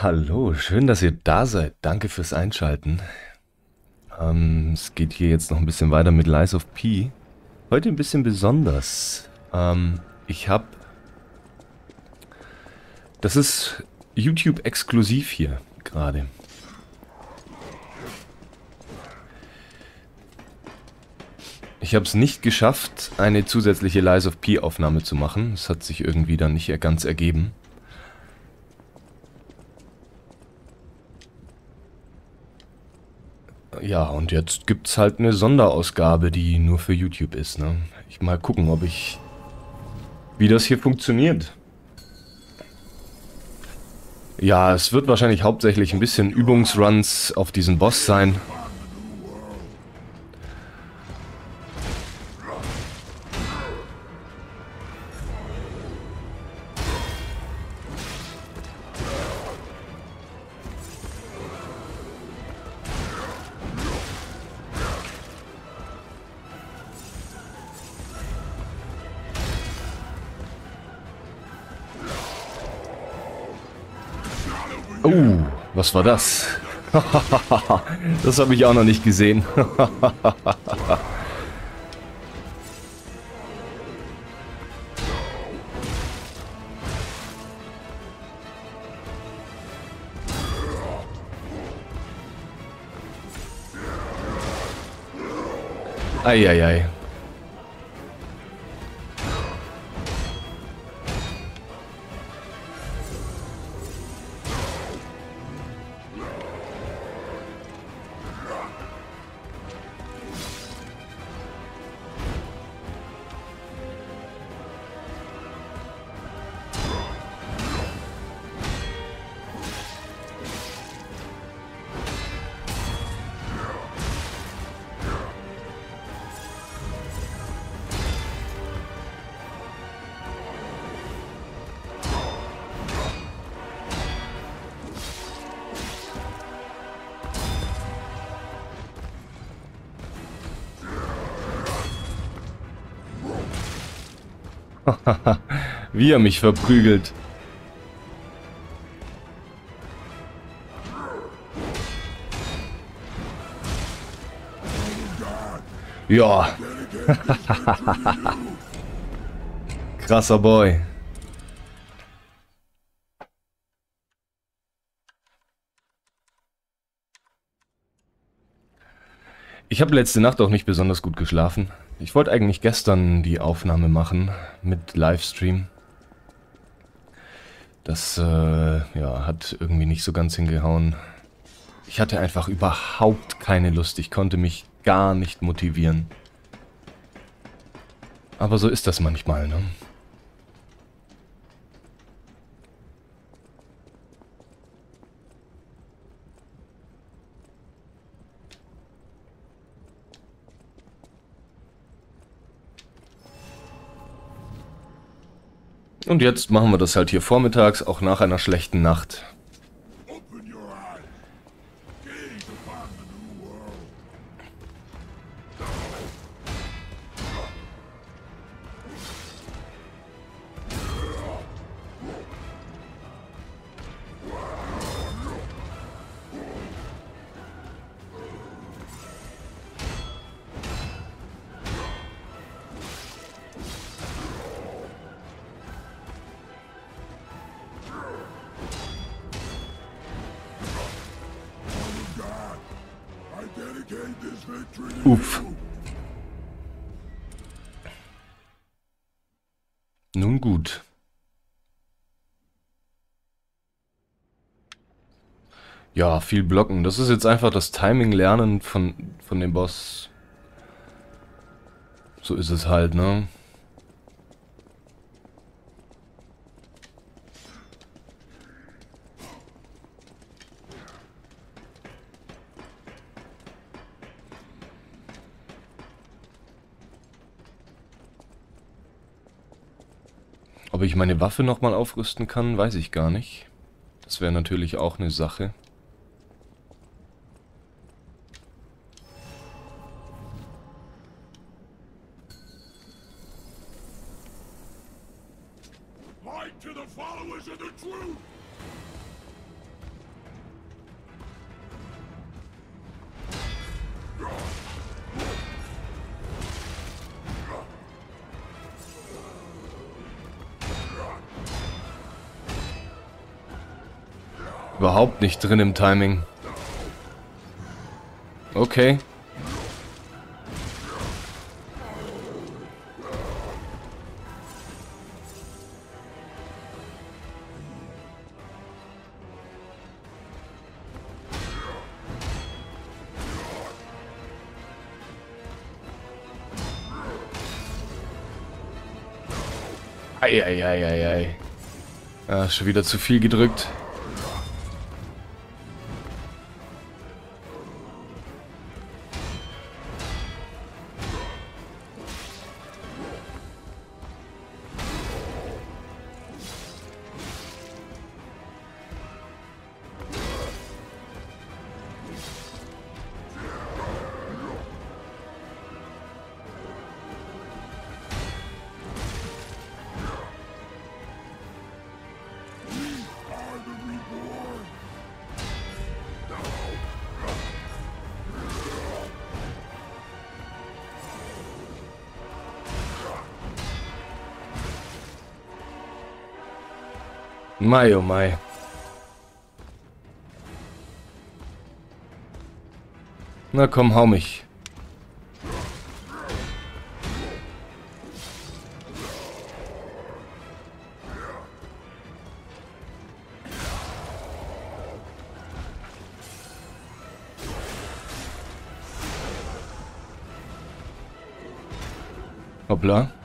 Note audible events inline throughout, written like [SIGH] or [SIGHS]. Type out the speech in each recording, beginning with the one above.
Hallo, schön, dass ihr da seid. Danke fürs Einschalten. Ähm, es geht hier jetzt noch ein bisschen weiter mit Lies of P. Heute ein bisschen besonders. Ähm, ich habe... Das ist YouTube-exklusiv hier gerade. Ich habe es nicht geschafft, eine zusätzliche Lies of P Aufnahme zu machen. Es hat sich irgendwie dann nicht ganz ergeben. Ja, und jetzt gibt's halt eine Sonderausgabe, die nur für YouTube ist, ne? Ich mal gucken, ob ich... Wie das hier funktioniert. Ja, es wird wahrscheinlich hauptsächlich ein bisschen Übungsruns auf diesen Boss sein. Was war das? [LAUGHS] das habe ich auch noch nicht gesehen. Eieiei. [LAUGHS] Ei. Wie er mich verprügelt. Ja. [LAUGHS] Krasser Boy. Ich habe letzte Nacht auch nicht besonders gut geschlafen. Ich wollte eigentlich gestern die Aufnahme machen mit Livestream. Das äh, ja, hat irgendwie nicht so ganz hingehauen. Ich hatte einfach überhaupt keine Lust. Ich konnte mich gar nicht motivieren. Aber so ist das manchmal, ne? Und jetzt machen wir das halt hier vormittags, auch nach einer schlechten Nacht. Viel blocken. Das ist jetzt einfach das Timing lernen von, von dem Boss. So ist es halt, ne? Ob ich meine Waffe nochmal aufrüsten kann, weiß ich gar nicht. Das wäre natürlich auch eine Sache. Überhaupt nicht drin im Timing. Okay. Eieieiei. Ja, schon wieder zu viel gedrückt. Mai, oh Mai. Na komm, hau mich. Hoppla.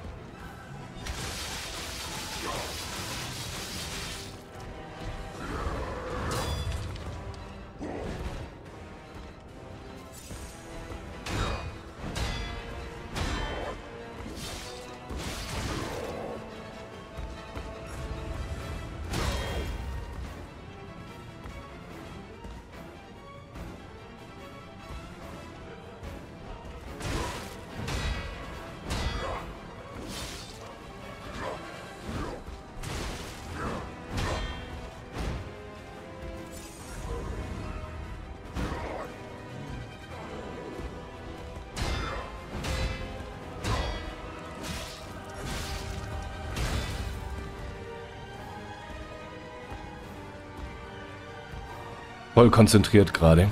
Voll konzentriert gerade.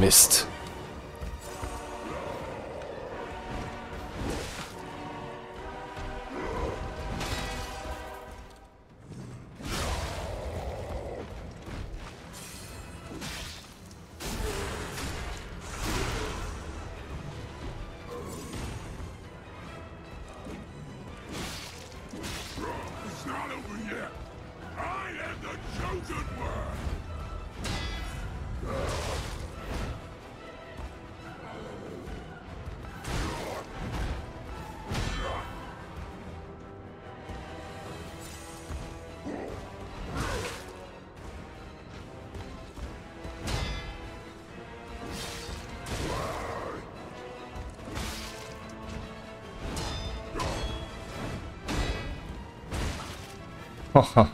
Mist. [LAUGHS]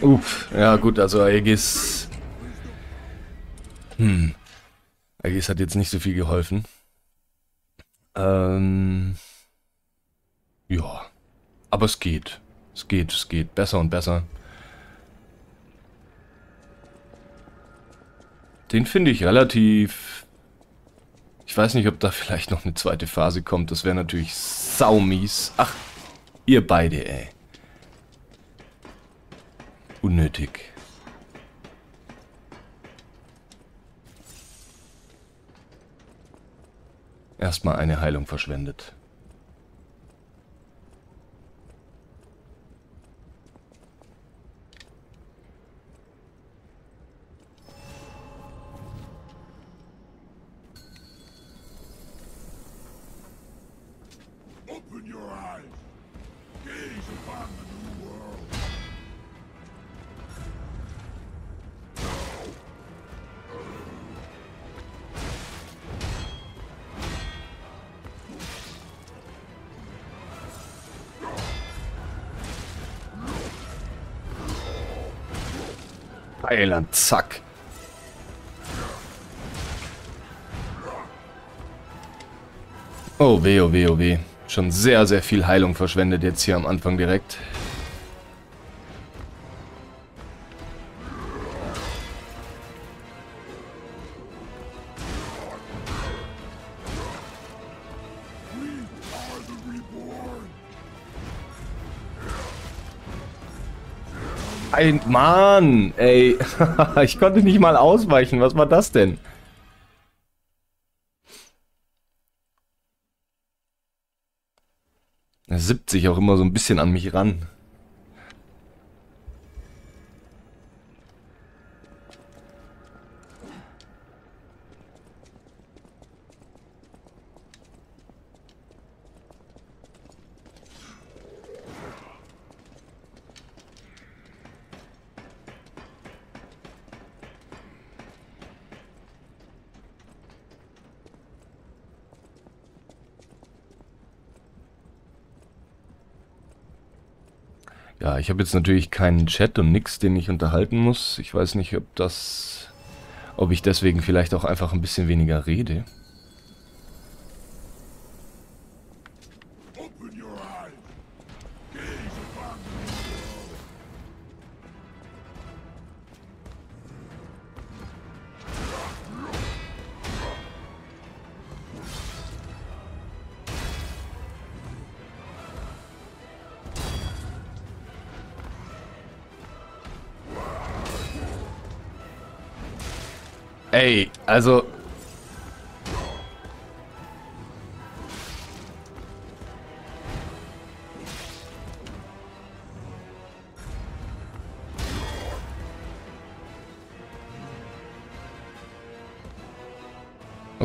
Uff, ja gut, also Aegis... Hm. Aegis hat jetzt nicht so viel geholfen. Ähm... Ja. Aber es geht. Es geht, es geht. Besser und besser. Den finde ich relativ... Ich weiß nicht, ob da [LAUGHS] vielleicht noch eine zweite Phase kommt. Das wäre natürlich saumies. Ach, Ihr beide, ey. Unnötig. Erstmal eine Heilung verschwendet. Heiland, zack. Oh weh, oh weh, oh weh. Schon sehr, sehr viel Heilung verschwendet jetzt hier am Anfang direkt. Ein Mann, ey. [LAUGHS] ich konnte nicht mal ausweichen. Was war das denn? Sippt sich auch immer so ein bisschen an mich ran. Ja, ich habe jetzt natürlich keinen Chat und nix, den ich unterhalten muss. Ich weiß nicht, ob das... Ob ich deswegen vielleicht auch einfach ein bisschen weniger rede.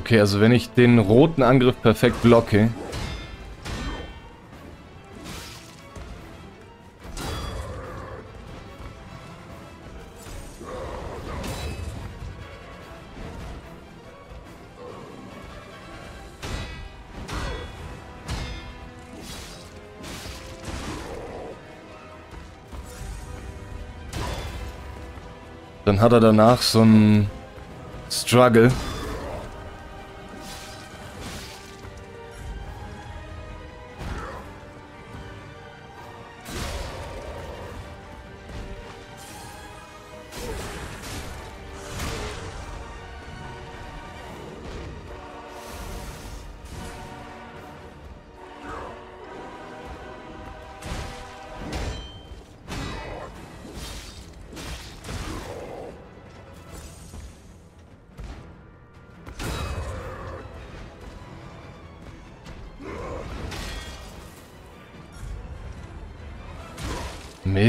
Okay, also wenn ich den roten Angriff perfekt blocke, Dann hat er danach so ein Struggle.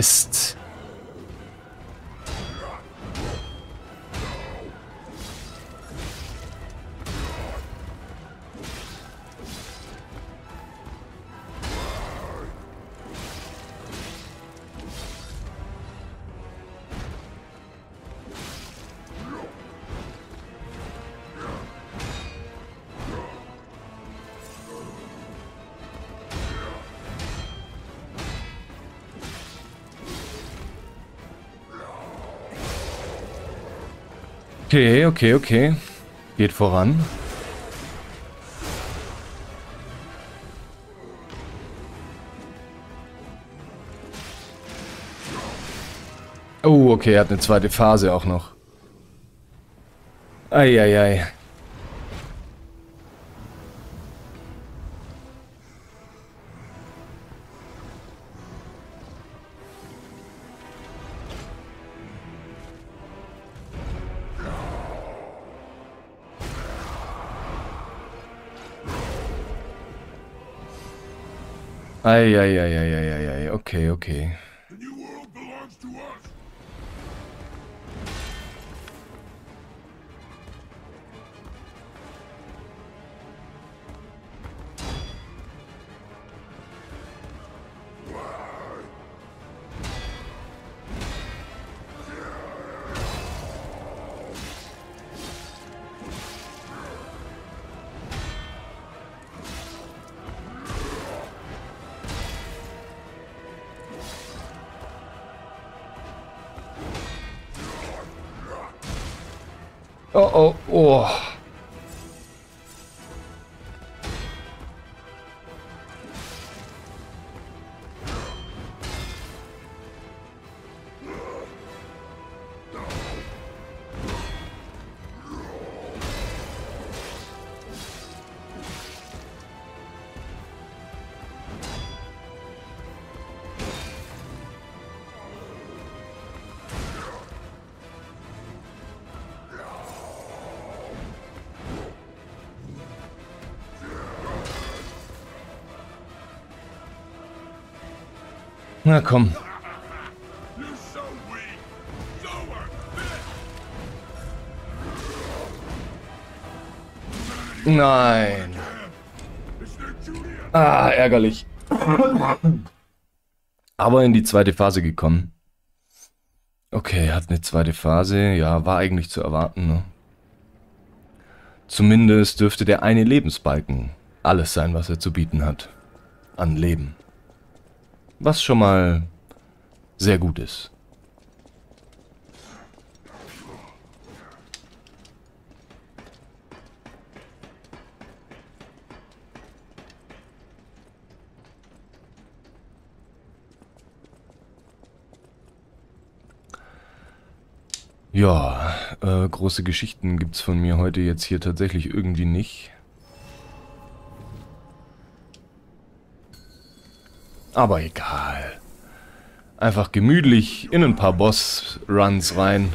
Mist. Okay, okay, okay. Geht voran. Oh, okay, er hat eine zweite Phase auch noch. Eieiei. Ei, ei. Eieieiei, okay, okay. Na komm. Nein. Ah, ärgerlich. Aber in die zweite Phase gekommen. Okay, hat eine zweite Phase. Ja, war eigentlich zu erwarten. Ne? Zumindest dürfte der eine Lebensbalken alles sein, was er zu bieten hat. An Leben. Was schon mal sehr gut ist. Ja, äh, große Geschichten gibt's von mir heute jetzt hier tatsächlich irgendwie nicht. Aber egal. Einfach gemütlich in ein paar Boss-Runs rein.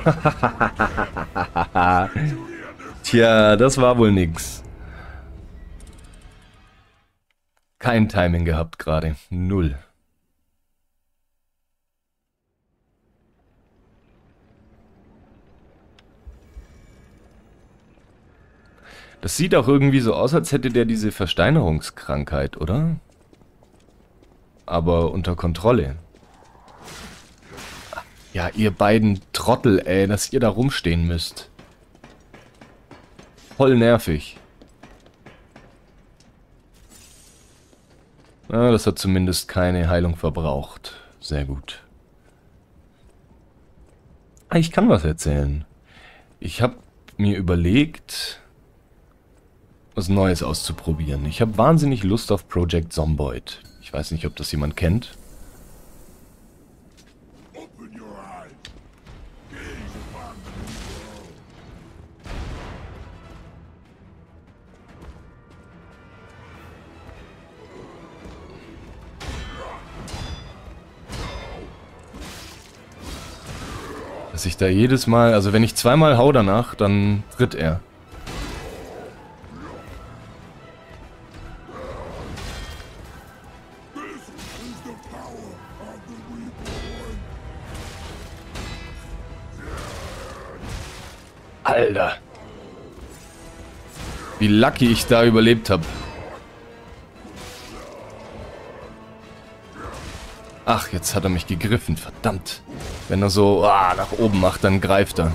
[LAUGHS] Tja, das war wohl nix. Kein Timing gehabt gerade. Null. Das sieht auch irgendwie so aus, als hätte der diese Versteinerungskrankheit, oder? Aber unter Kontrolle. Ja, ihr beiden Trottel, ey, dass ihr da rumstehen müsst. Voll nervig. Ja, das hat zumindest keine Heilung verbraucht. Sehr gut. Ah, ich kann was erzählen. Ich habe mir überlegt, was Neues auszuprobieren. Ich habe wahnsinnig Lust auf Project Zomboid. Ich weiß nicht, ob das jemand kennt. Dass ich da jedes Mal, also wenn ich zweimal hau danach, dann tritt er. Alter. Wie lucky ich da überlebt habe. Ach, jetzt hat er mich gegriffen, verdammt. Wenn er so ah, nach oben macht, dann greift er.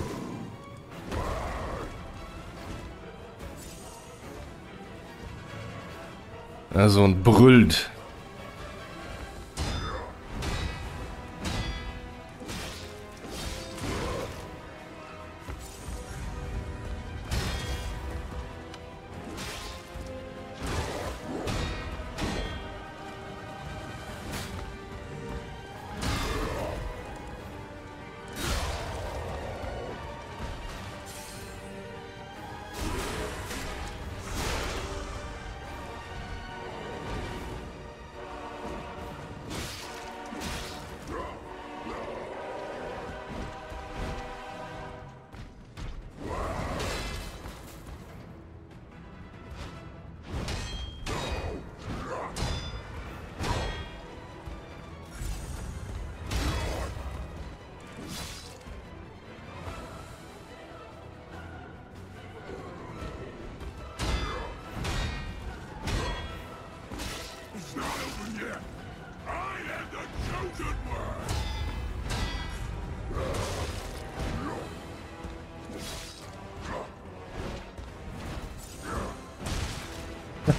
So und brüllt.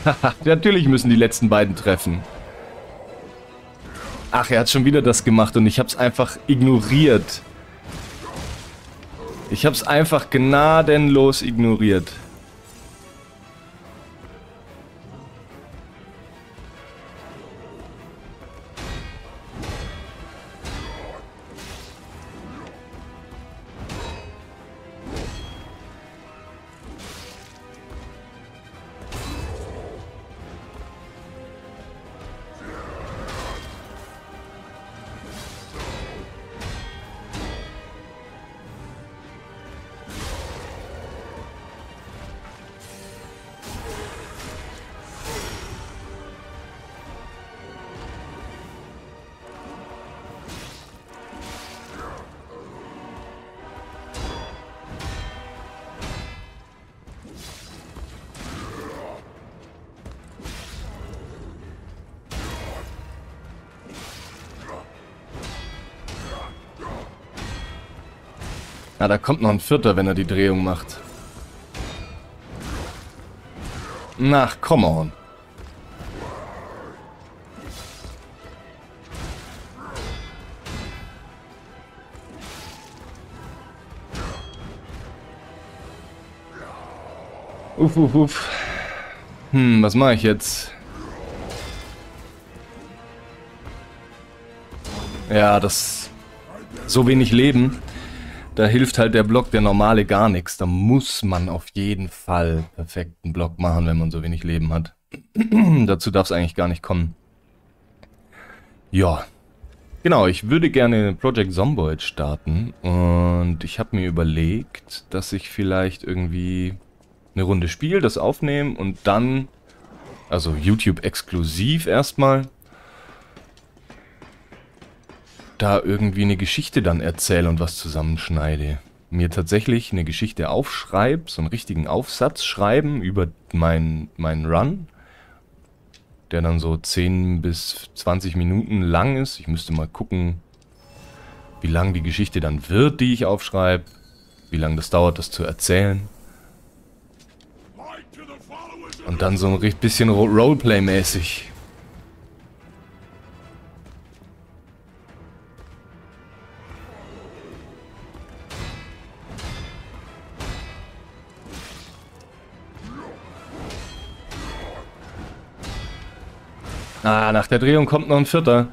[LAUGHS] Natürlich müssen die letzten beiden treffen. Ach, er hat schon wieder das gemacht und ich hab's einfach ignoriert. Ich hab's einfach gnadenlos ignoriert. Ah, da kommt noch ein Vierter, wenn er die Drehung macht. Na, come on. Uff, uff, uff. Hm, was mache ich jetzt? Ja, das... So wenig Leben. Da hilft halt der Block der normale gar nichts. Da muss man auf jeden Fall perfekten Block machen, wenn man so wenig Leben hat. [CLEARS THROAT] Dazu darf es eigentlich gar nicht kommen. Ja. Genau, ich würde gerne Project Zomboid starten. Und ich habe mir überlegt, dass ich vielleicht irgendwie eine Runde spiele, das aufnehmen und dann, also YouTube exklusiv erstmal, da irgendwie eine Geschichte dann erzähle und was zusammenschneide. Mir tatsächlich eine Geschichte aufschreibe, so einen richtigen Aufsatz schreiben über meinen mein Run, der dann so 10 bis 20 Minuten lang ist. Ich müsste mal gucken, wie lang die Geschichte dann wird, die ich aufschreibe, wie lange das dauert, das zu erzählen. Und dann so ein bisschen Roleplay-mäßig. Ah, nach der Drehung kommt noch ein Vierter.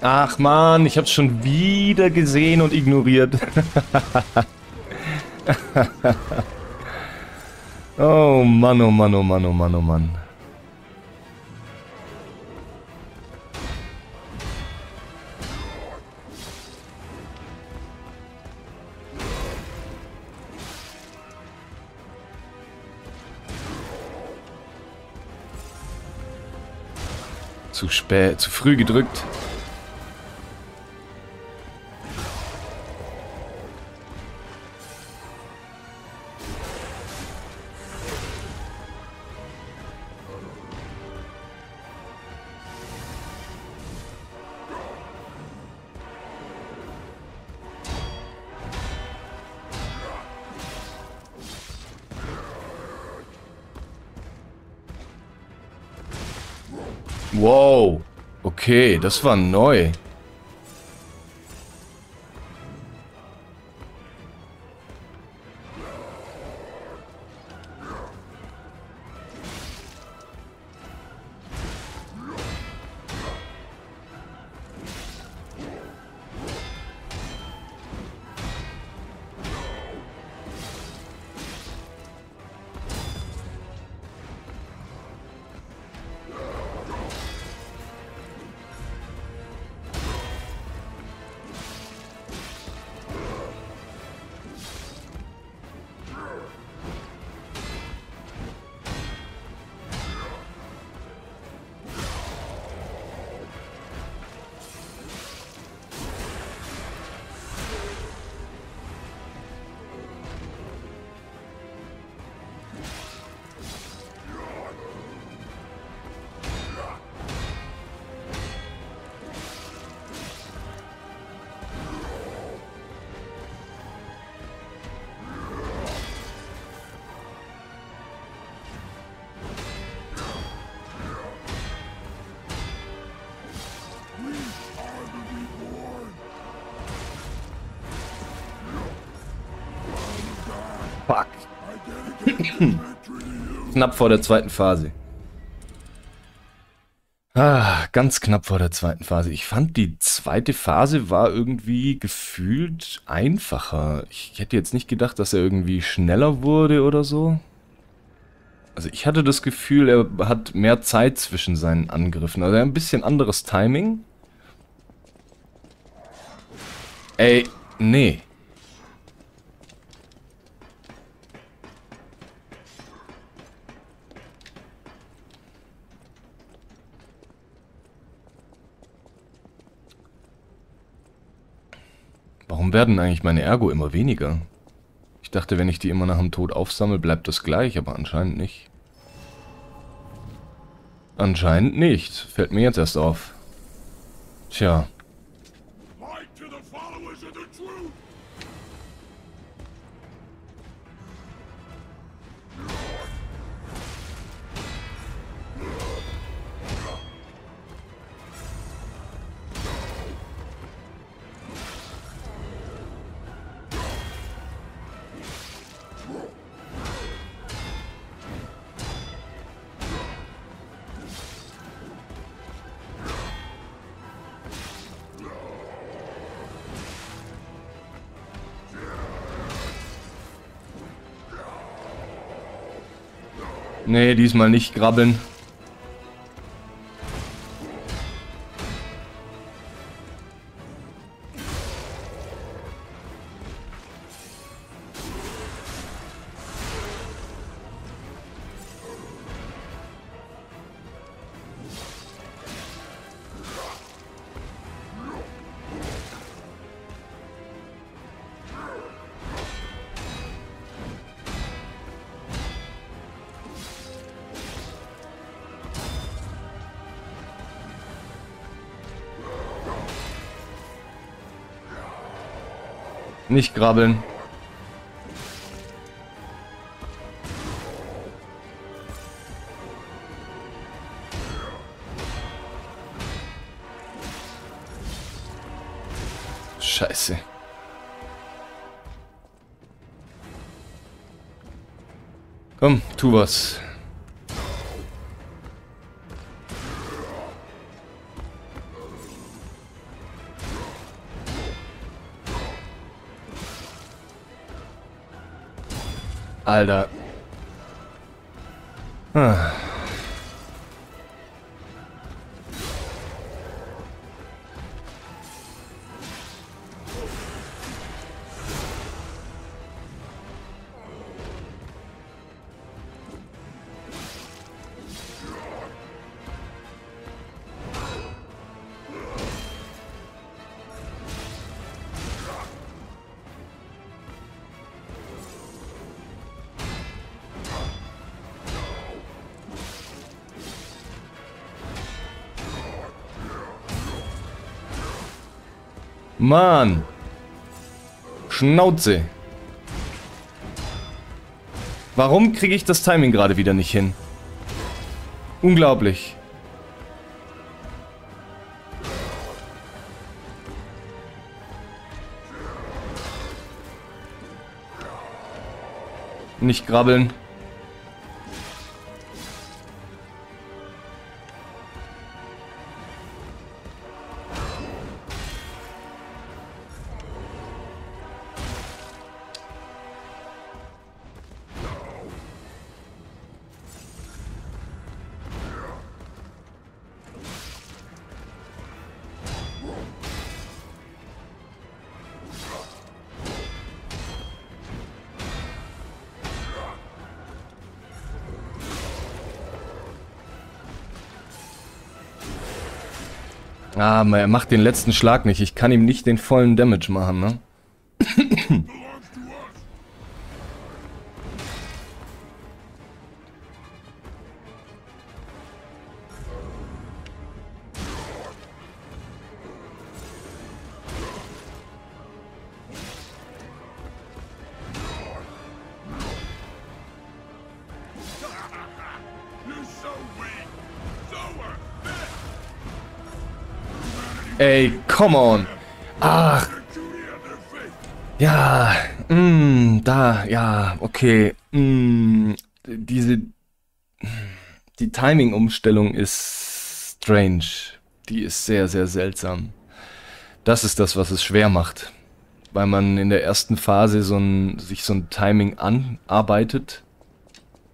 Ach man, ich hab's schon wieder gesehen und ignoriert. [LAUGHS] oh Mann, oh Mann, oh Mann, oh Mann, oh Mann. Zu spät, zu früh gedrückt. Okay, das war neu. Knapp vor der zweiten Phase. Ah, ganz knapp vor der zweiten Phase. Ich fand, die zweite Phase war irgendwie gefühlt einfacher. Ich hätte jetzt nicht gedacht, dass er irgendwie schneller wurde oder so. Also ich hatte das Gefühl, er hat mehr Zeit zwischen seinen Angriffen. Also ein bisschen anderes Timing. Ey, nee. Warum werden eigentlich meine Ergo immer weniger? Ich dachte, wenn ich die immer nach dem Tod aufsammle, bleibt das gleich, aber anscheinend nicht. Anscheinend nicht. Fällt mir jetzt erst auf. Tja. Nee, diesmal nicht grabbeln. Nicht grabbeln. Scheiße. Komm, tu was. Alter. Ah. Mann. Schnauze. Warum kriege ich das Timing gerade wieder nicht hin? Unglaublich. Nicht grabbeln. Ah, er macht den letzten Schlag nicht. Ich kann ihm nicht den vollen Damage machen, ne? [COUGHS] come on. Ach. Ja, mm, da, ja, okay. Mm, diese, die Timing-Umstellung ist strange. Die ist sehr, sehr seltsam. Das ist das, was es schwer macht. Weil man in der ersten Phase so ein, sich so ein Timing anarbeitet.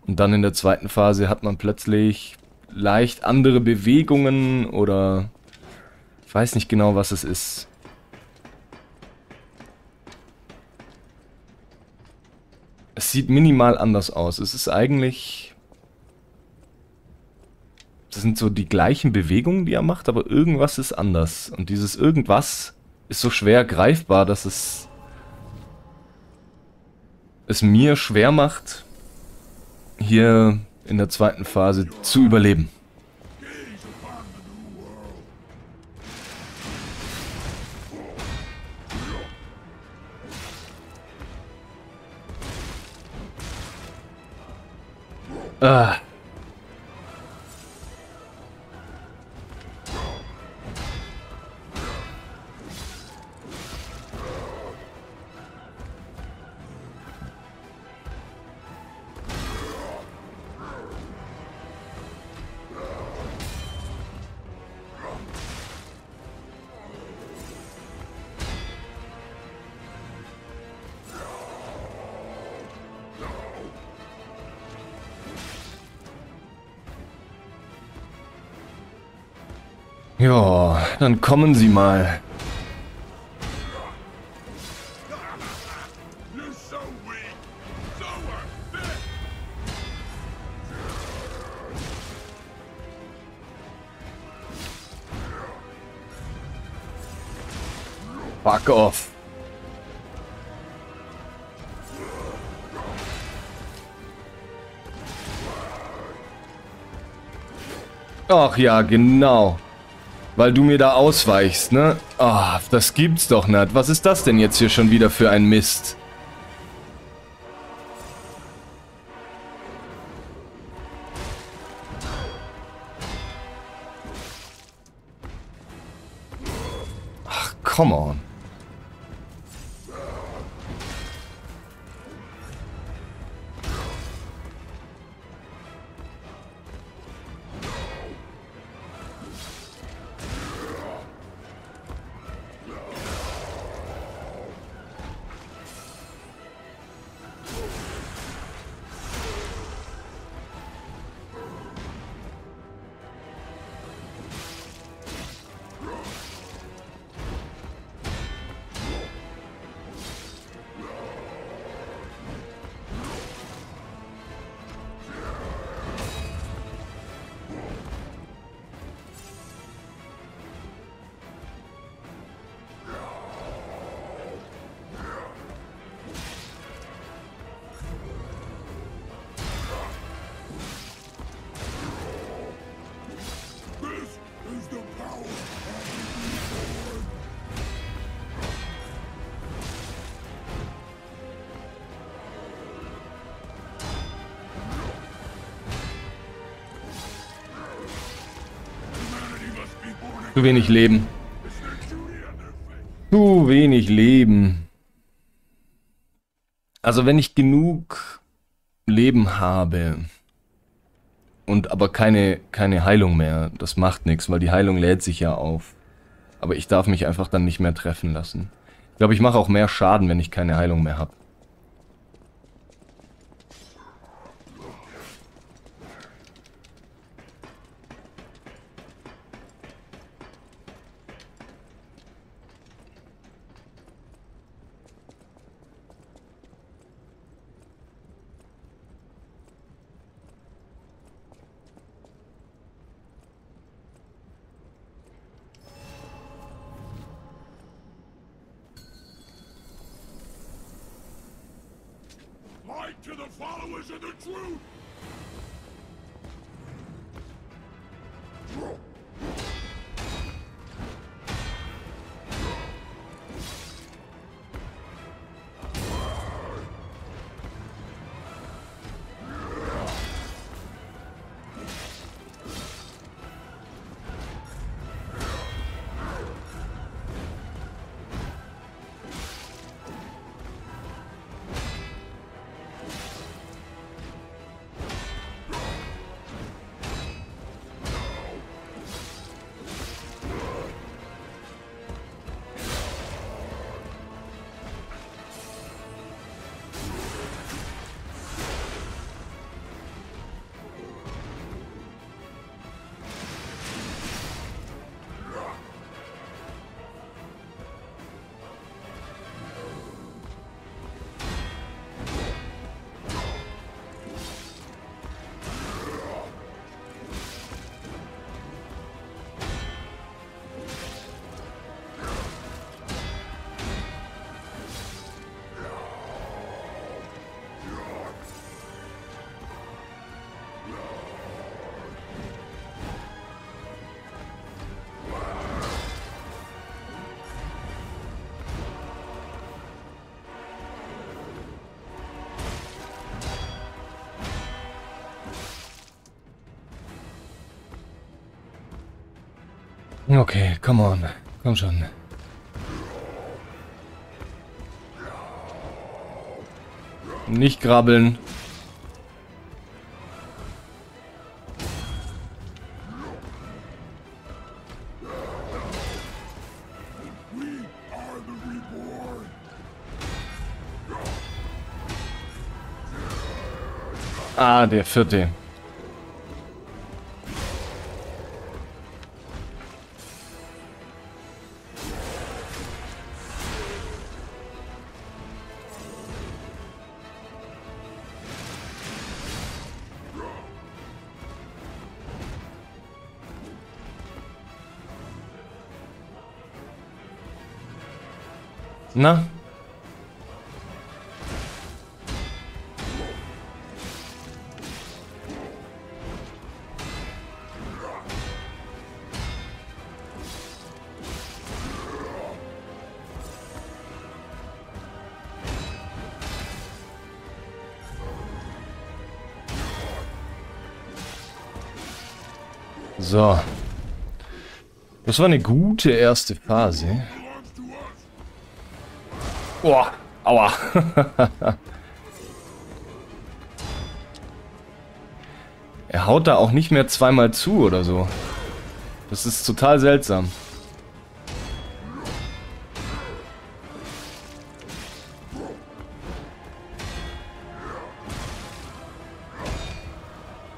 Und dann in der zweiten Phase hat man plötzlich leicht andere Bewegungen oder ich weiß nicht genau, was es ist. Es sieht minimal anders aus. Es ist eigentlich... Das sind so die gleichen Bewegungen, die er macht, aber irgendwas ist anders. Und dieses irgendwas ist so schwer greifbar, dass es es mir schwer macht, hier in der zweiten Phase zu überleben. Dann kommen Sie mal. Fuck off. Ach ja, genau. Weil du mir da ausweichst, ne? Ah, oh, das gibt's doch nicht. Was ist das denn jetzt hier schon wieder für ein Mist? Ach, come on. Zu wenig Leben. Zu wenig Leben. Also wenn ich genug Leben habe und aber keine, keine Heilung mehr, das macht nichts, weil die Heilung lädt sich ja auf. Aber ich darf mich einfach dann nicht mehr treffen lassen. Ich glaube, ich mache auch mehr Schaden, wenn ich keine Heilung mehr habe. Okay, come on. Komm schon. Nicht grabbeln. Ah, der vierte. Na? So. Das war eine gute erste Phase. Boah, aua. [LAUGHS] er haut da auch nicht mehr zweimal zu oder so. Das ist total seltsam.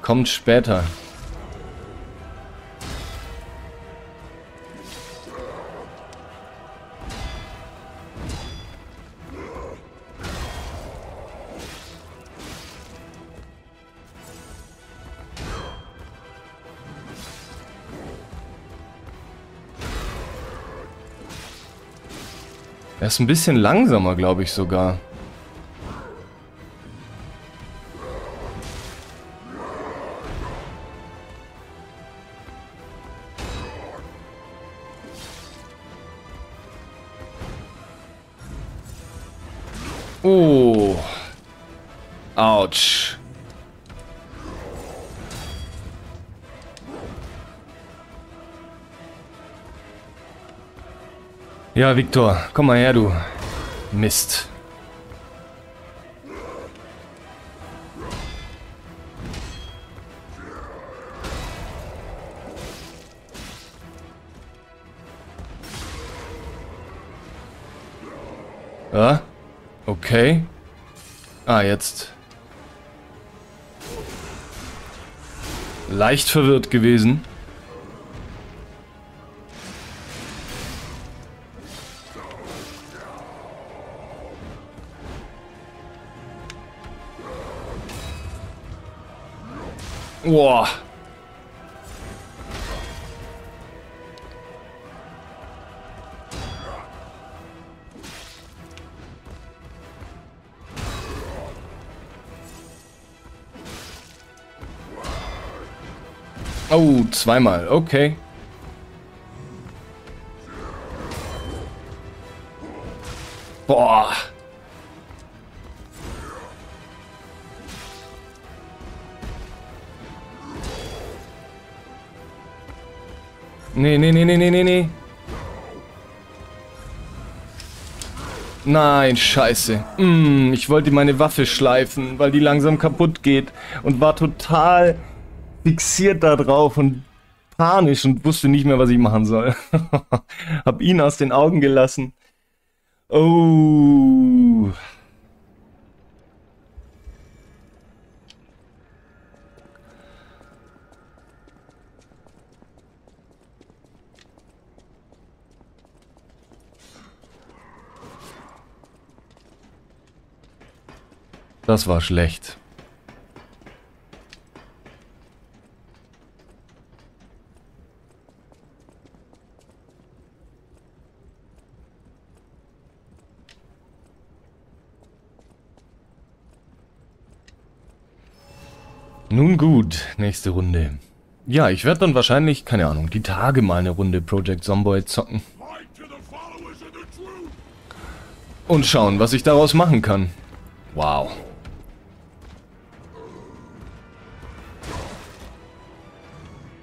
Kommt später. Er ist ein bisschen langsamer, glaube ich sogar. Ja, Viktor, komm mal her, du. Mist. Ja, okay. Ah, jetzt. Leicht verwirrt gewesen. Boah. Oh, zweimal. Okay. Nein, scheiße. Mm, ich wollte meine Waffe schleifen, weil die langsam kaputt geht. Und war total fixiert da drauf und panisch und wusste nicht mehr, was ich machen soll. [LAUGHS] Hab ihn aus den Augen gelassen. Oh. Das war schlecht. Nun gut, nächste Runde. Ja, ich werde dann wahrscheinlich, keine Ahnung, die Tage mal eine Runde Project Zomboid zocken. Und schauen, was ich daraus machen kann. Wow.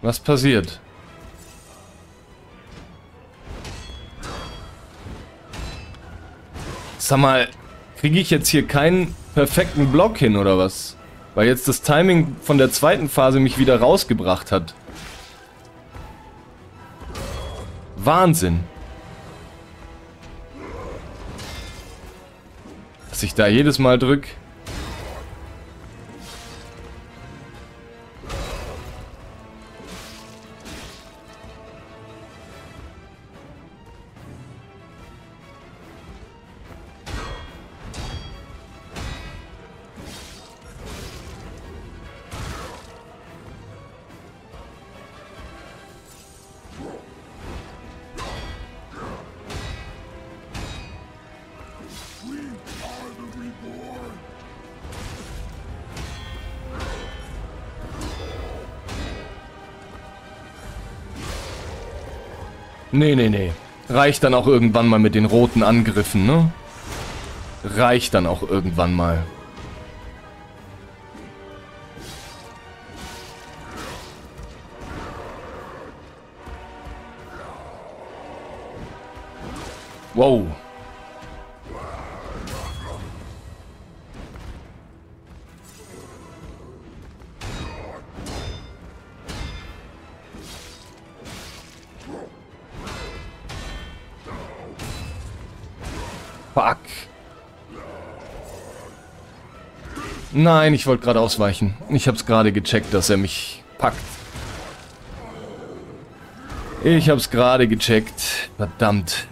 Was passiert? Sag mal, kriege ich jetzt hier keinen perfekten Block hin oder was? Weil jetzt das Timing von der zweiten Phase mich wieder rausgebracht hat. Wahnsinn. Dass ich da jedes Mal drücke. Nee, nee, nee. Reicht dann auch irgendwann mal mit den roten Angriffen, ne? Reicht dann auch irgendwann mal. Wow. Nein, ich wollte gerade ausweichen. Ich habe es gerade gecheckt, dass er mich packt. Ich habe es gerade gecheckt. Verdammt.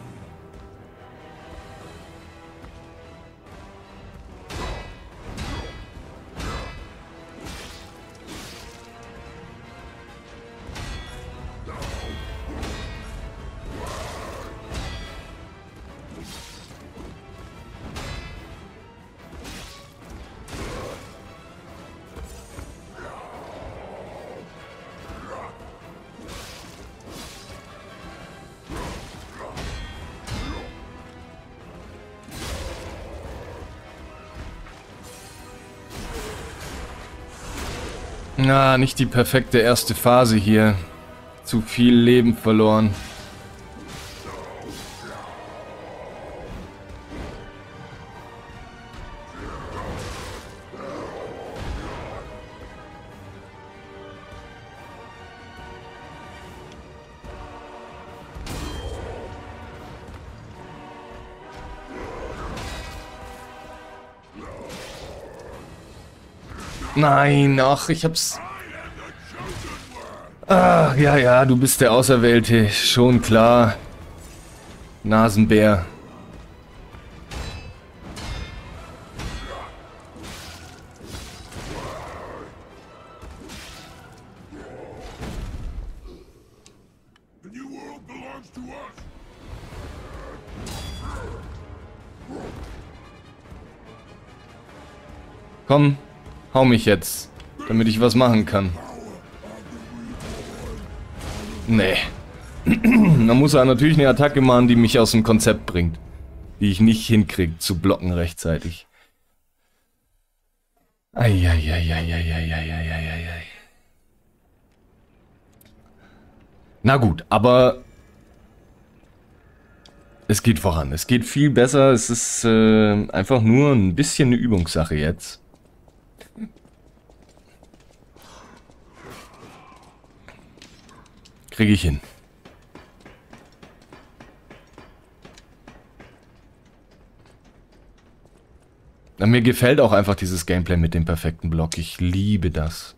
Nicht die perfekte erste Phase hier. Zu viel Leben verloren. Nein, ach, ich hab's... Ach, ja, ja, du bist der Auserwählte, schon klar. Nasenbär. Komm, Hau mich jetzt, damit ich was machen kann. Nee. [CLEARS THROAT] Dann muss er natürlich eine Attacke machen, die mich aus dem Konzept bringt. Die ich nicht hinkriege zu blocken rechtzeitig. Eieieiei. Na gut, aber es geht voran. Es geht viel besser. Es ist äh, einfach nur ein bisschen eine Übungssache jetzt. Kriege ich hin. Mir gefällt auch einfach dieses Gameplay mit dem perfekten Block. Ich liebe das.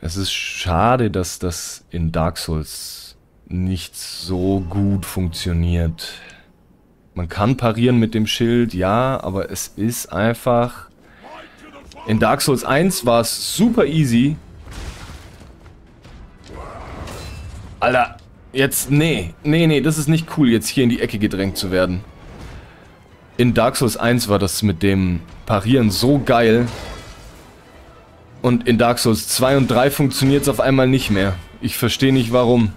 Es ist schade, dass das in Dark Souls nicht so gut funktioniert. Man kann parieren mit dem Schild, ja, aber es ist einfach... In Dark Souls 1 war es super easy, Alter, jetzt, nee, nee, nee, das ist nicht cool, jetzt hier in die Ecke gedrängt zu werden. In Dark Souls 1 war das mit dem Parieren so geil. Und in Dark Souls 2 und 3 funktioniert es auf einmal nicht mehr. Ich verstehe nicht warum.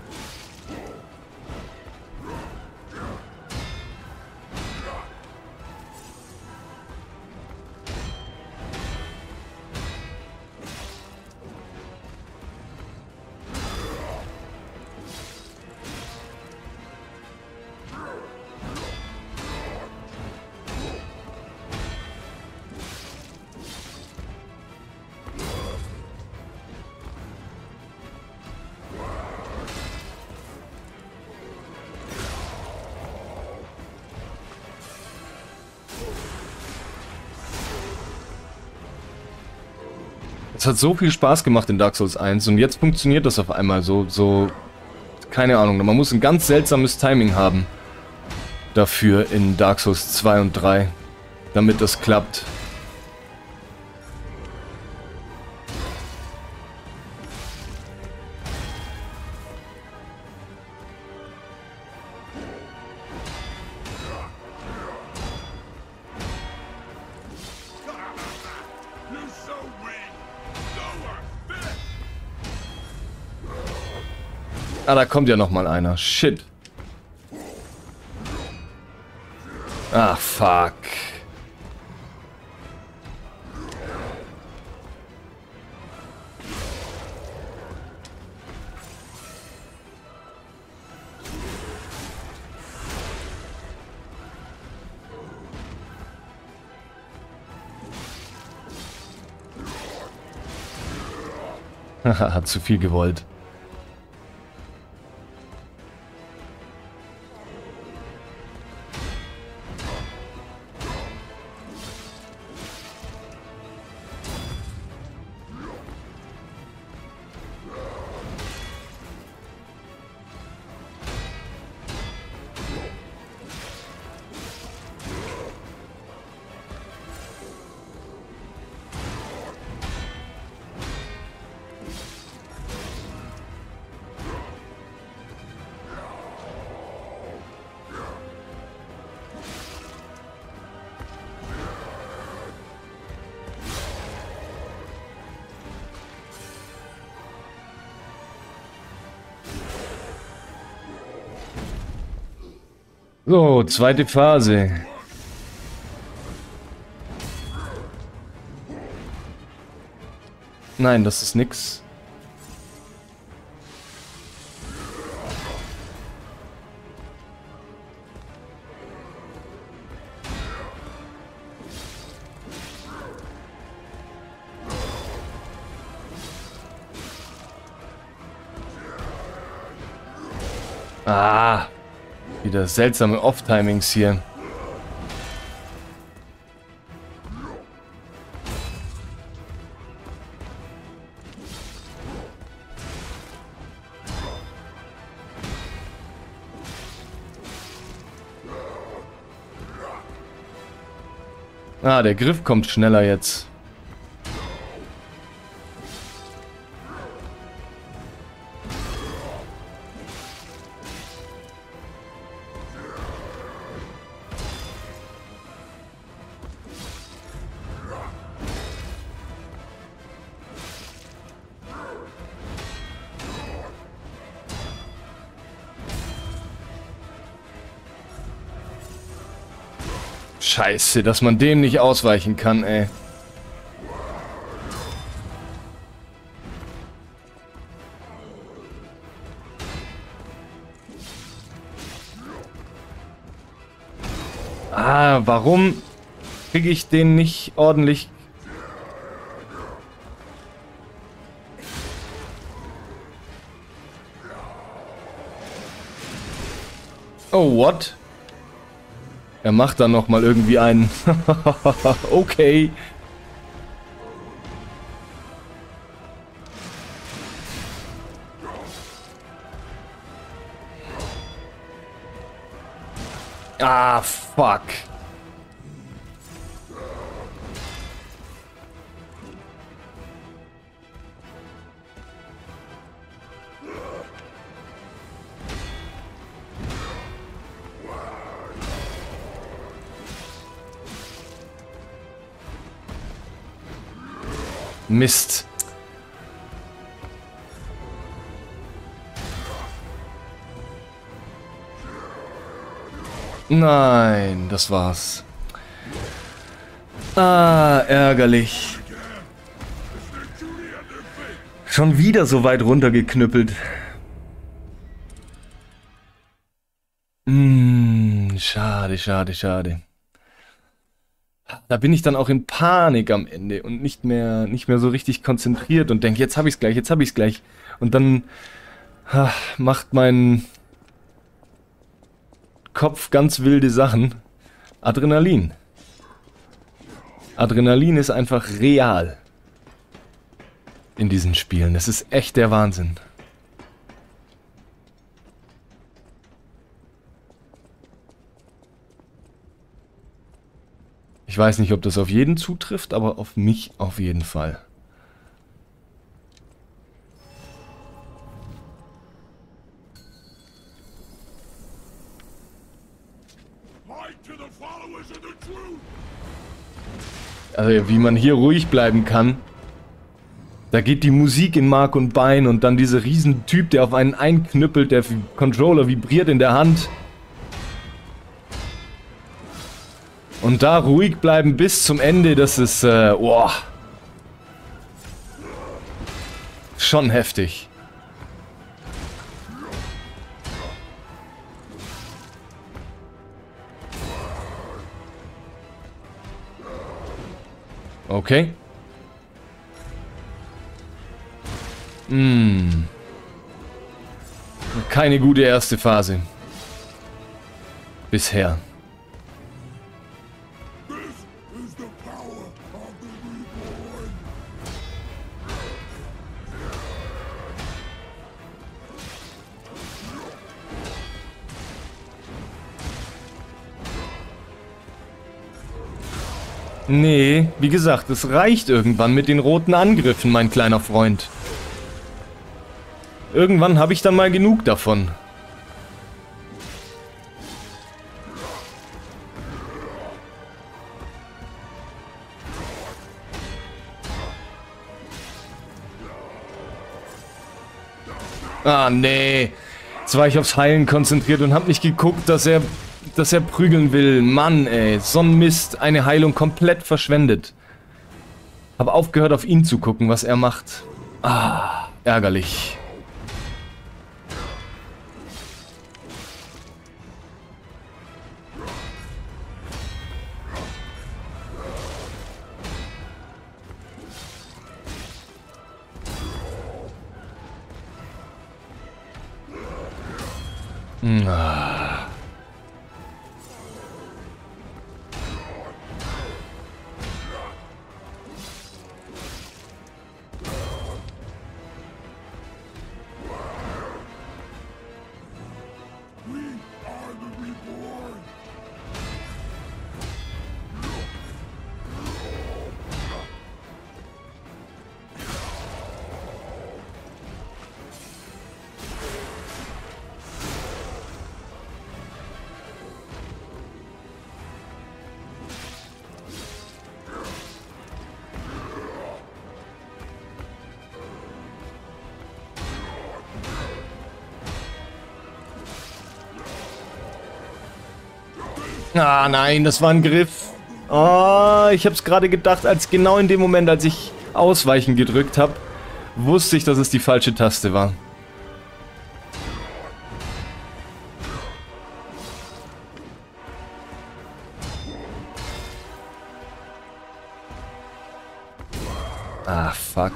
Es hat so viel Spaß gemacht in Dark Souls 1 und jetzt funktioniert das auf einmal so, so, keine Ahnung, man muss ein ganz seltsames Timing haben dafür in Dark Souls 2 und 3, damit das klappt. Ah, da kommt ja noch mal einer. Shit. Ach, fuck. [LAUGHS] Hat zu viel gewollt. So, zweite Phase. Nein, das ist nix. Wieder seltsame Off-Timings hier. Ah, der Griff kommt schneller jetzt. Scheiße, dass man dem nicht ausweichen kann, ey. Ah, warum kriege ich den nicht ordentlich... Oh, what? Er macht dann noch mal irgendwie einen. [LAUGHS] okay. Ah, fuck. Mist. Nein, das war's. Ah, ärgerlich. Schon wieder so weit runtergeknüppelt. Hm, schade, schade, schade da bin ich dann auch in Panik am Ende und nicht mehr, nicht mehr so richtig konzentriert und denke, jetzt habe ich es gleich, jetzt habe ich es gleich. Und dann ach, macht mein Kopf ganz wilde Sachen. Adrenalin. Adrenalin ist einfach real. in diesen Spielen. Das ist echt der Wahnsinn. Ich weiß nicht, ob das auf jeden zutrifft, aber auf mich auf jeden Fall. Also wie man hier ruhig bleiben kann. Da geht die Musik in Mark und Bein und dann dieser Riesentyp, der auf einen einknüppelt, der Controller vibriert in der Hand. Und da ruhig bleiben bis zum Ende, das ist, äh, boah. Schon heftig. Okay. Hm. Keine gute erste Phase. Bisher. Nee, wie gesagt, es reicht irgendwann mit den roten Angriffen, mein kleiner Freund. Irgendwann habe ich dann mal genug davon. Ah, nee. Jetzt war ich aufs Heilen konzentriert und habe nicht geguckt, dass er dass er prügeln will. Mann, ey. So ein Mist. Eine Heilung komplett verschwendet. Hab aufgehört, auf ihn zu gucken, was er macht. Ah, ärgerlich. Ah. Ah, nein, das war ein Griff. Oh, ich hab's gerade gedacht, als genau in dem Moment, als ich Ausweichen gedrückt habe, wusste ich, dass es die falsche Taste war. Ah, fuck.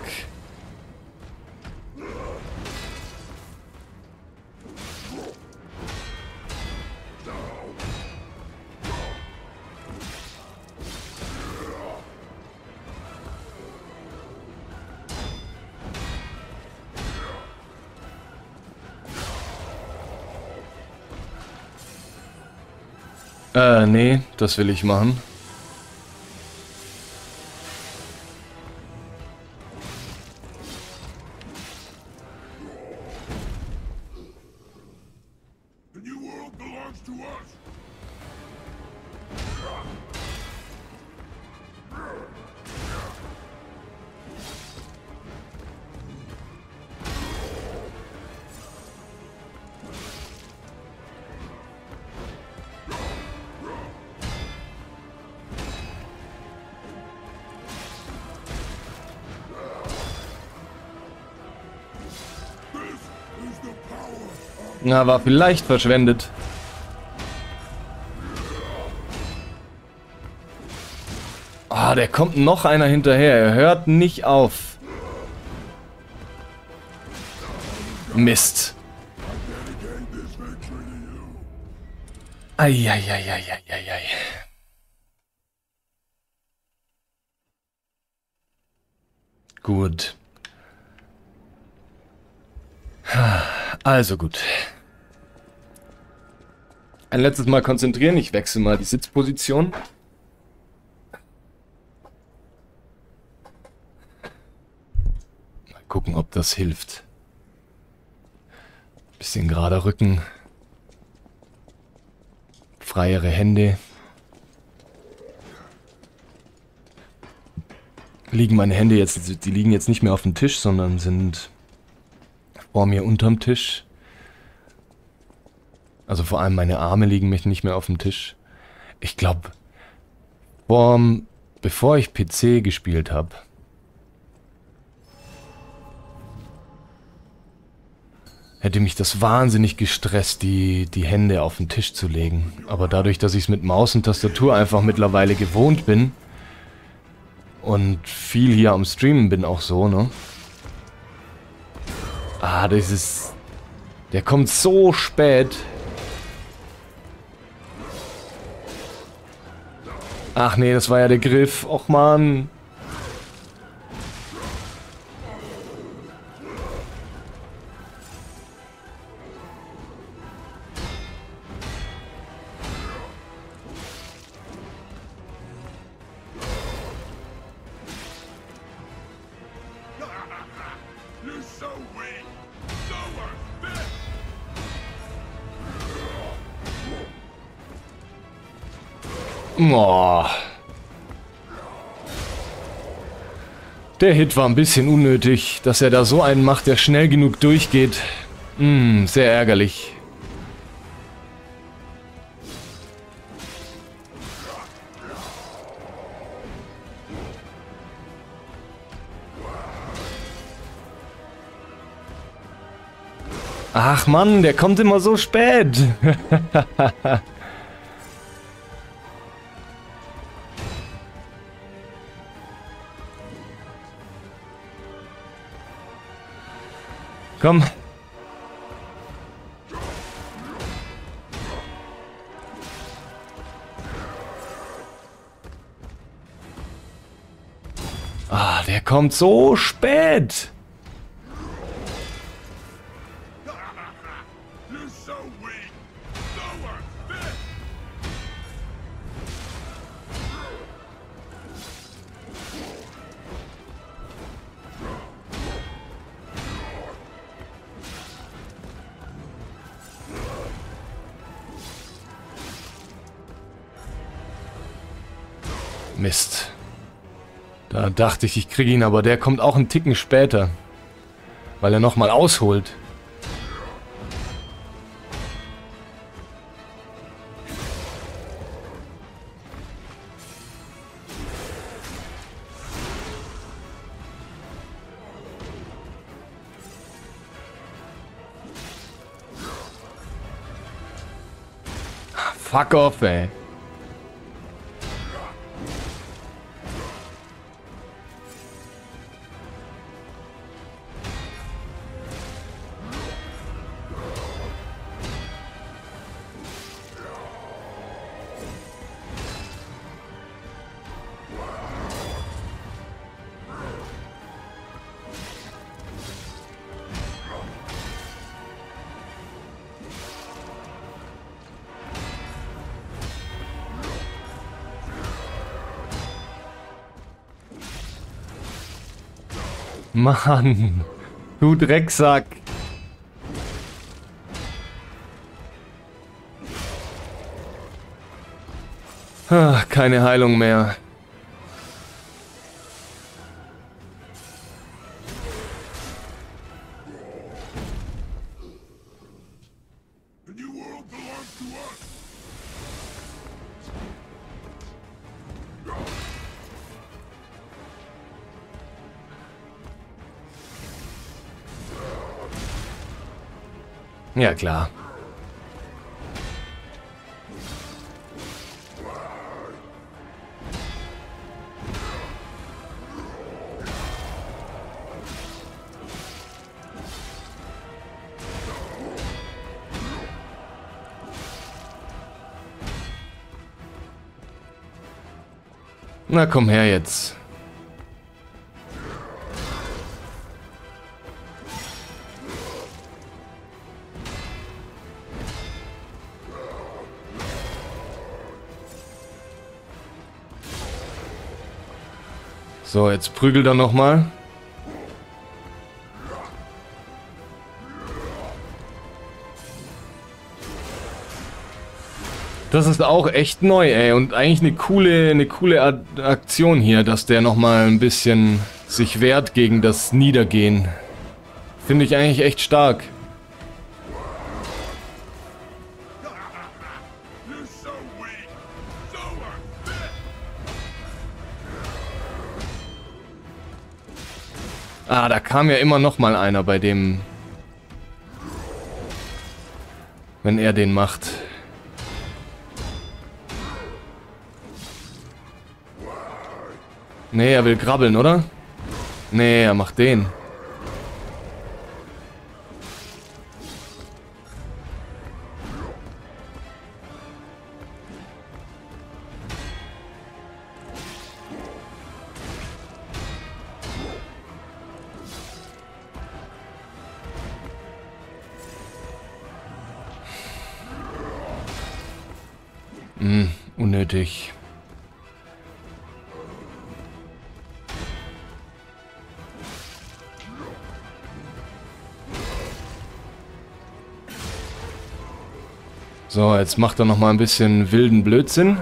Nee, das will ich machen. Anhänger war vielleicht verschwendet. Ah, oh, der kommt noch einer hinterher. Er hört nicht auf. Mist. Eieieiei. Gut. Also gut. Ein letztes Mal konzentrieren. Ich wechsle mal die Sitzposition. Mal gucken, ob das hilft. Bisschen gerader Rücken. Freiere Hände. Liegen meine Hände jetzt, die liegen jetzt nicht mehr auf dem Tisch, sondern sind vor mir unterm Tisch. Also vor allem meine Arme liegen mich nicht mehr auf dem Tisch. Ich glaube, bevor ich PC gespielt habe, hätte mich das wahnsinnig gestresst, die, die Hände auf den Tisch zu legen. Aber dadurch, dass ich es mit Maus und Tastatur einfach mittlerweile gewohnt bin und viel hier am Streamen bin auch so, ne? Ah, das ist... Der kommt so spät. Ach nee, das war ja der Griff. Och man. Oh. Der Hit war ein bisschen unnötig, dass er da so einen macht, der schnell genug durchgeht. Hm, sehr ärgerlich. Ach Mann, der kommt immer so spät. [LAUGHS] Komm. Ah, der kommt so spät. Mist. Da dachte ich, ich kriege ihn, aber der kommt auch einen Ticken später. Weil er nochmal ausholt. Fuck off, ey. Mann, du Drecksack. Ach, keine Heilung mehr. Ja, klar. Na komm her jetzt. So, jetzt prügelt er nochmal. Das ist auch echt neu, ey. Und eigentlich eine coole, eine coole Aktion hier, dass der nochmal ein bisschen sich wehrt gegen das Niedergehen. Finde ich eigentlich echt stark. Ah, da kam ja immer noch mal einer bei dem... Wenn er den macht. Nee, er will krabbeln, oder? Nee, er macht den. Jetzt macht er noch mal ein bisschen wilden Blödsinn.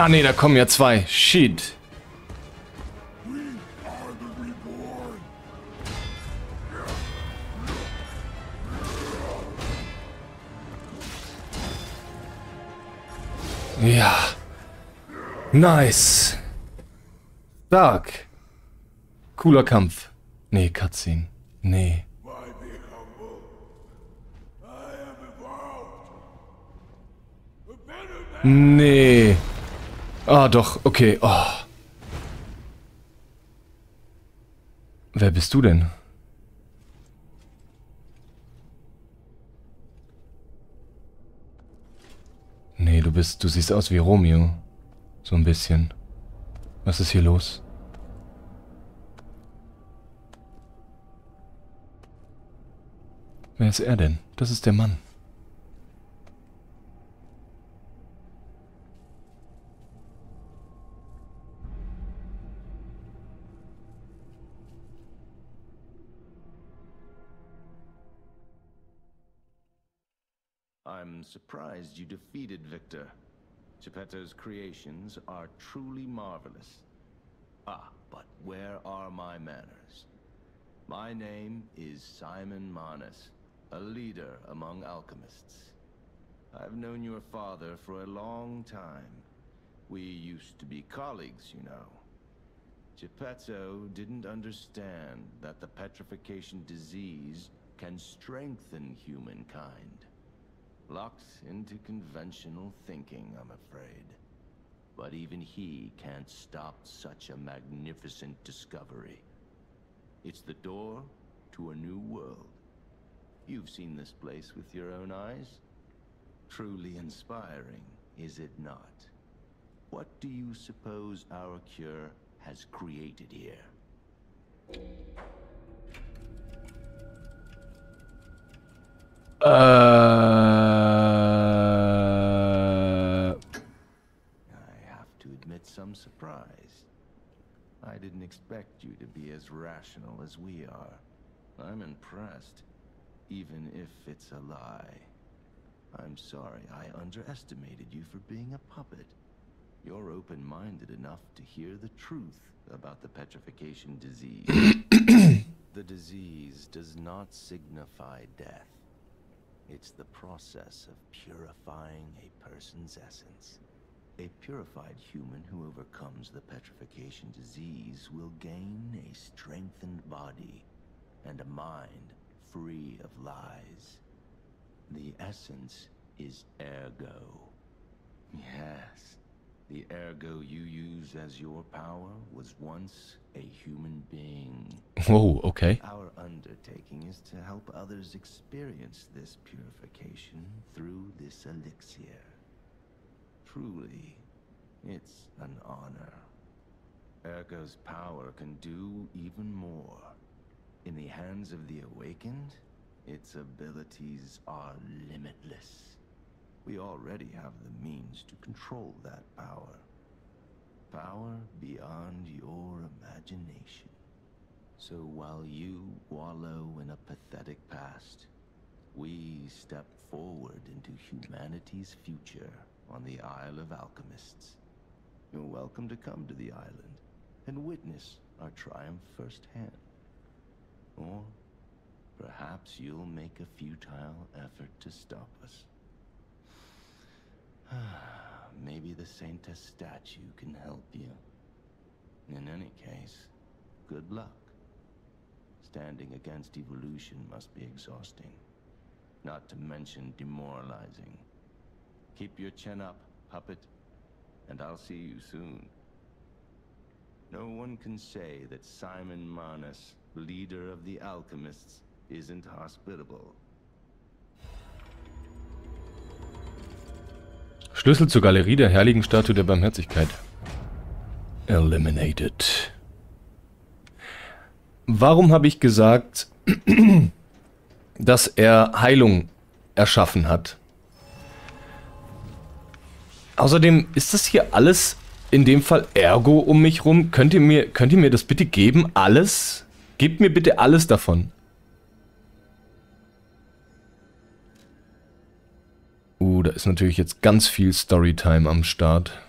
Ah nee, da kommen ja zwei. Shit. Ja. Nice. Stark. Cooler Kampf. Nee, Cutscene. Nee. Nee. Ah, doch, okay. Oh. Wer bist du denn? Nee, du bist, du siehst aus wie Romeo. So ein bisschen. Was ist hier los? Wer ist er denn? Das ist der Mann. I'm surprised you defeated Victor. Geppetto's creations are truly marvelous. Ah, but where are my manners? My name is Simon Manus, a leader among alchemists. I've known your father for a long time. We used to be colleagues, you know. Geppetto didn't understand that the petrification disease can strengthen humankind. Locked into conventional thinking, I'm afraid. But even he can't stop such a magnificent discovery. It's the door to a new world. You've seen this place with your own eyes. Truly inspiring, is it not? What do you suppose our cure has created here? Uh... some surprise. I didn't expect you to be as rational as we are. I'm impressed, even if it's a lie. I'm sorry I underestimated you for being a puppet. You're open-minded enough to hear the truth about the petrification disease. [COUGHS] the disease does not signify death. It's the process of purifying a person's essence. A purified human who overcomes the petrification disease will gain a strengthened body and a mind free of lies. The essence is ergo. Yes, the ergo you use as your power was once a human being. [LAUGHS] Oh, okay. Our undertaking is to help others experience this purification through this elixir. Truly, it's an honor. Ergo's power can do even more. In the hands of the Awakened, its abilities are limitless. We already have the means to control that power. Power beyond your imagination. So while you wallow in a pathetic past, we step forward into humanity's future on the Isle of Alchemists. You're welcome to come to the island and witness our triumph firsthand. Or perhaps you'll make a futile effort to stop us. [SIGHS] Maybe the Saintess statue can help you. In any case, good luck. Standing against evolution must be exhausting. Not to mention demoralizing. Keep your chin up, puppet, and I'll see you soon. No one can say that Simon Manus, leader of the alchemists, isn't hospitable. Schlüssel zur Galerie der Heiligen Statue der Barmherzigkeit. Eliminated. Warum habe ich gesagt, [CLEARS THROAT] dass er Heilung erschaffen hat? Außerdem ist das hier alles in dem Fall Ergo um mich rum. Könnt ihr mir, könnt ihr mir das bitte geben? Alles? Gebt mir bitte alles davon. Uh, da ist natürlich jetzt ganz viel Storytime am Start.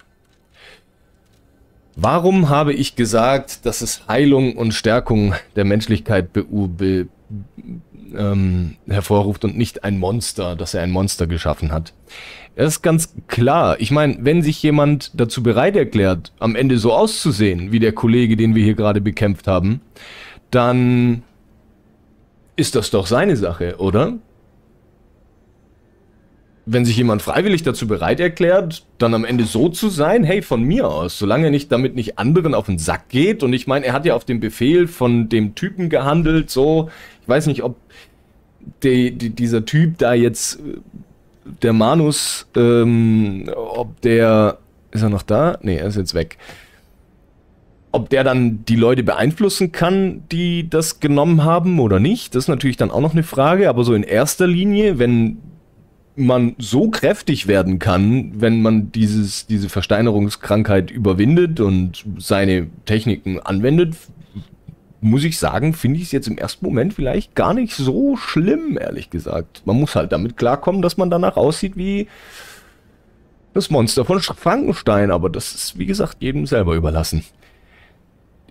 Warum habe ich gesagt, dass es Heilung und Stärkung der Menschlichkeit be, be, ähm, hervorruft und nicht ein Monster, dass er ein Monster geschaffen hat? Das ist ganz klar. Ich meine, wenn sich jemand dazu bereit erklärt, am Ende so auszusehen, wie der Kollege, den wir hier gerade bekämpft haben, dann ist das doch seine Sache, oder? Wenn sich jemand freiwillig dazu bereit erklärt, dann am Ende so zu sein, hey, von mir aus, solange er nicht damit nicht anderen auf den Sack geht. Und ich meine, er hat ja auf den Befehl von dem Typen gehandelt, so. Ich weiß nicht, ob die, die, dieser Typ da jetzt, der Manus, ähm, ob der, ist er noch da? Nee, er ist jetzt weg. Ob der dann die Leute beeinflussen kann, die das genommen haben oder nicht, das ist natürlich dann auch noch eine Frage. Aber so in erster Linie, wenn man so kräftig werden kann, wenn man dieses, diese Versteinerungskrankheit überwindet und seine Techniken anwendet, muss ich sagen, finde ich es jetzt im ersten Moment vielleicht gar nicht so schlimm, ehrlich gesagt. Man muss halt damit klarkommen, dass man danach aussieht wie das Monster von Frankenstein, aber das ist, wie gesagt, jedem selber überlassen.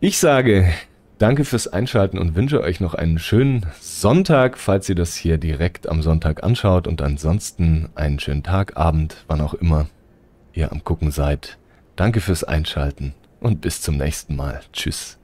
Ich sage danke fürs Einschalten und wünsche euch noch einen schönen Sonntag, falls ihr das hier direkt am Sonntag anschaut und ansonsten einen schönen Tag, Abend, wann auch immer ihr am Gucken seid. Danke fürs Einschalten und bis zum nächsten Mal. Tschüss.